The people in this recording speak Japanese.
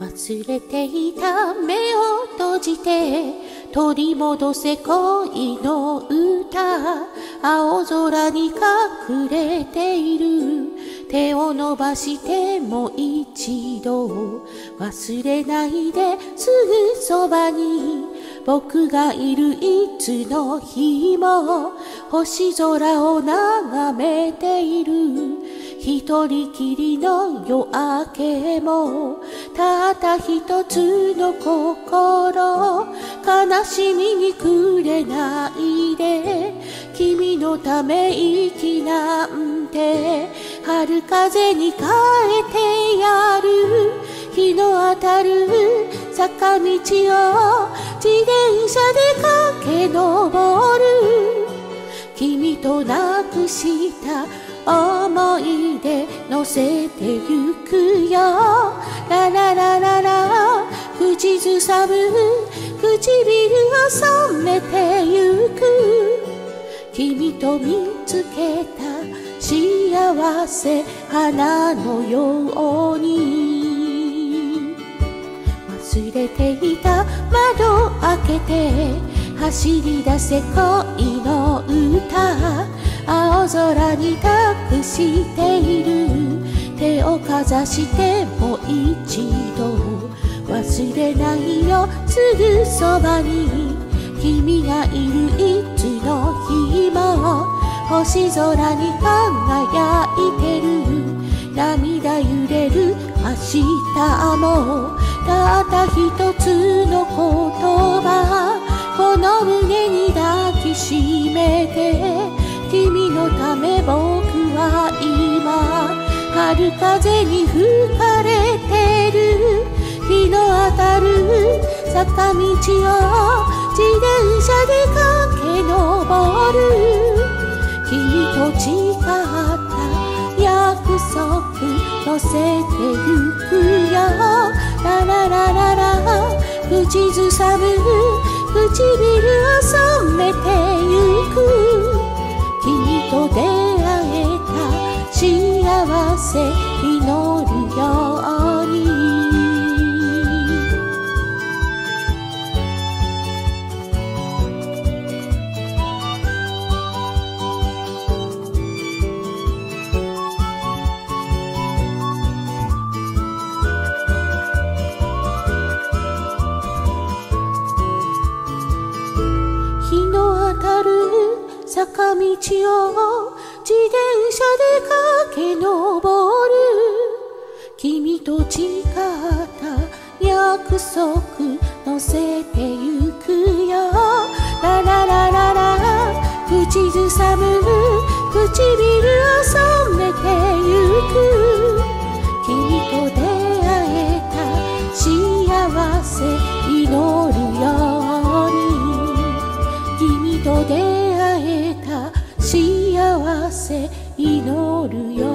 忘れていた目を閉じて取り戻せ恋の歌青空に隠れている。手を伸ばしても一度忘れないですぐそばに僕がいるいつの日も星空を眺めている。一人きりの夜明けもたった一つの心悲しみにくれないで君のため息なんて春風に変えてやる日の当たる坂道を自転車で駆け上る君となくした思い出乗せてゆくよ。ラララララ口ずさむ唇を染めてゆく。君と見つけた幸せ花のように。忘れていた窓開けて走り出せ恋の歌青空に託している手をかざしてもう一度忘れないよすぐそばに君がいるいつの日も星空に輝いてる。涙揺れる明日もたった一つの言葉。この胸に抱しめて君のため僕は今春風に吹かれてる日の当た。る坂道を自転車で駆け上る君と誓った。約束乗せてゆくよラララララ口ずさむ唇を染めてせ祈るように。日の当たる坂道を自転車で駆け上君と誓った約束乗せてゆくよ。ラララララ口ずさむ唇を染めてゆく。君と出会えた幸せ祈るように。君と出会えた幸せ祈るよ